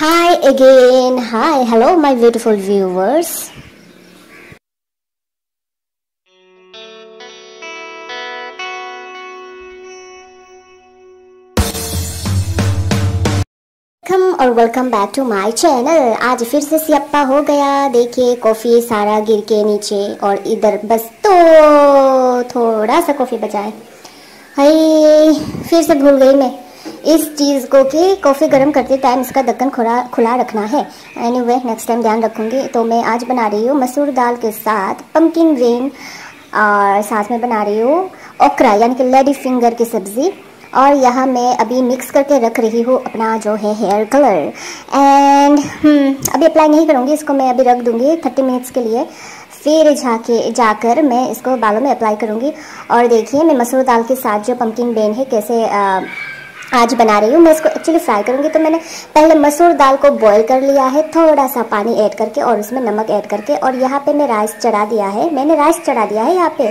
Hi again. Hi. Hello, my beautiful viewers. Welcome और welcome back to my channel आज फिर से सियप्पा हो गया देखिए कॉफ़ी सारा गिर के नीचे और इधर बस तो थोड़ा सा कॉफ़ी बचाए हाय फिर से भूल गई मैं इस चीज़ को कि कॉफ़ी गर्म करते टाइम इसका ढक्कन खुला खुला रखना है। एनी वे नेक्स्ट टाइम ध्यान रखूँगी। तो मैं आज बना रही हूँ मसूर दाल के साथ पम्पकिन ग्रीन और साथ में बना रही हूँ ओकरा यानी कि लेडी फिंगर की सब्ज़ी। और यहाँ मैं अभी मिक्स करके रख रही हूँ अपना जो है हेयर कलर एंड अभी अप्लाई नहीं करूँगी इसको मैं अभी रख दूँगी थर्टी मिनट्स के लिए। फिर जाके जाकर मैं इसको बालों में अप्लाई करूँगी। और देखिए मैं मसूर दाल के साथ जो पम्पकिन बेन है कैसे आ, आज बना रही हूँ। मैं इसको एक्चुअली फ्राई करूँगी। तो मैंने पहले मसूर दाल को बॉईल कर लिया है। थोड़ा सा पानी ऐड करके और उसमें नमक ऐड करके और यहाँ पे मैं राइस चढ़ा दिया है। मैंने राइस चढ़ा दिया है यहाँ पे।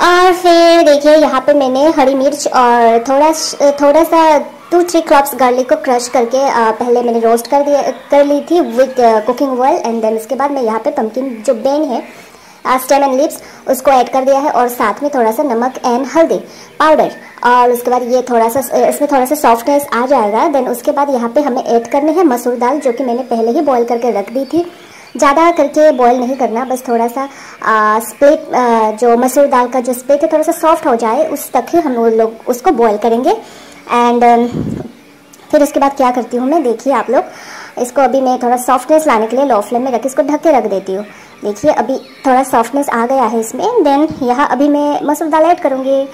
और फिर देखिए, यहाँ पे मैंने हरी मिर्च और थोड़ा थोड़ा सा टू थ्री क्रॉप्स गार्लिक को क्रश करके पहले मैंने रोस्ट कर दिया कर ली थी with cooking oil and then उसके बाद मैं यहाँ पे पम्पकिन जो बेन है स्टेम एंड लिप्स उसको ऐड कर दिया है और साथ में थोड़ा सा नमक एंड हल्दी पाउडर और उसके बाद ये थोड़ा सा इसमें थोड़ा सा सॉफ्टनेस आ जाएगा। देन उसके बाद यहाँ पे हमें ऐड करने हैं मसूर दाल, जो कि मैंने पहले ही बॉईल करके रख दी थी। ज़्यादा करके बॉईल नहीं करना, बस थोड़ा सा स्प्लिट जो मसूर दाल का जो स्प्लिट है थोड़ा सा सॉफ्ट हो जाए, उस तक ही हम लोग उसको बॉईल करेंगे। एंड फिर उसके बाद क्या करती हूँ मैं, देखिए आप लोग, इसको अभी मैं थोड़ा सॉफ्टनेस लाने के लिए लो फ्लेम में रख, इसको ढक के रख देती हूँ। देखिए अभी थोड़ा सॉफ्टनेस आ गया है इसमें देन यहाँ अभी मैं मसूर दाल ऐड करूँगी।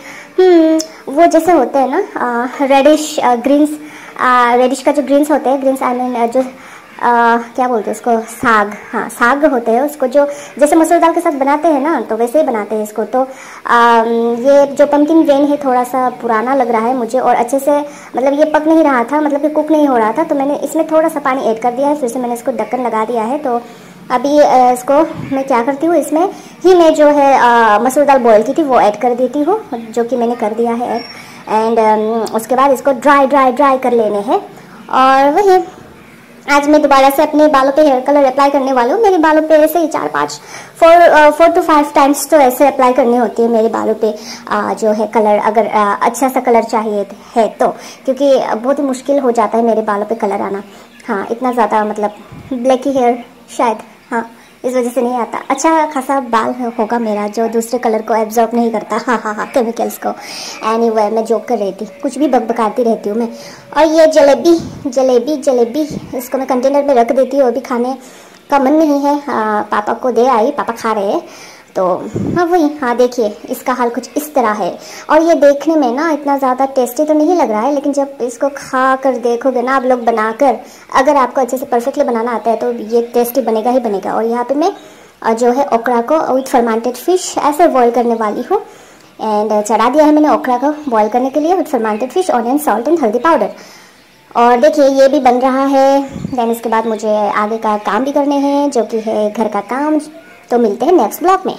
वो जैसे होते हैं ना रेडिश ग्रीन्स रेडिश का जो ग्रीन्स होते हैं ग्रीन्स आई मीन जो आ, क्या बोलते हैं उसको साग हाँ साग होते हैं उसको जो जैसे मसूर दाल के साथ बनाते हैं ना तो वैसे ही बनाते हैं इसको तो आ, ये जो पम्पकिन ग्रेन है थोड़ा सा पुराना लग रहा है मुझे और अच्छे से मतलब ये पक नहीं रहा था मतलब कि कुक नहीं हो रहा था तो मैंने इसमें थोड़ा सा पानी ऐड कर दिया है फिर से मैंने इसको ढक्कन लगा दिया है तो अभी इसको मैं क्या करती हूँ इसमें ही मैं जो है मसूर दाल बॉयल की थी वो ऐड कर देती हूँ जो कि मैंने कर दिया है एंड उसके बाद इसको ड्राई ड्राई ड्राई कर लेने हैं. और वही आज मैं दोबारा से अपने बालों पे हेयर कलर अप्लाई करने वाली हूँ. मेरे बालों पे ऐसे ही चार पाँच four four two five times तो ऐसे अप्लाई करनी होती है मेरे बालों पे आ, जो है कलर अगर आ, अच्छा सा कलर चाहिए है तो क्योंकि बहुत ही मुश्किल हो जाता है मेरे बालों पे कलर आना. हाँ इतना ज़्यादा मतलब ब्लैक हेयर शायद. हाँ इस वजह से नहीं आता। अच्छा खासा बाल होगा मेरा जो दूसरे कलर को एब्जॉर्ब नहीं करता। हाँ हाँ हाँ केमिकल्स को। एनी वे मैं जोक कर रही थी। कुछ भी बकबकाती रहती हूँ मैं। और ये जलेबी जलेबी जलेबी इसको मैं कंटेनर में रख देती हूँ। अभी खाने का मन नहीं है। आ, पापा को दे आई पापा खा रहे हैं। तो हाँ वही हाँ देखिए, इसका हाल कुछ इस तरह है। और ये देखने में ना इतना ज़्यादा टेस्टी तो नहीं लग रहा है, लेकिन जब इसको खा कर देखोगे ना आप लोग बनाकर, अगर आपको अच्छे से परफेक्टली बनाना आता है तो ये टेस्टी बनेगा ही बनेगा। और यहाँ पे मैं जो है ओकरा को विथ फर्मांटेड फ़िश ऐसे बॉयल करने वाली हूँ। एंड चढ़ा दिया है मैंने ओकरा को बॉयल करने के लिए with fermented fish onion salt and haldi powder और देखिए, ये भी बन रहा है। देन इसके बाद मुझे आगे का काम भी करने हैं, जो कि है घर का काम। तो मिलते हैं नेक्स्ट ब्लॉग में।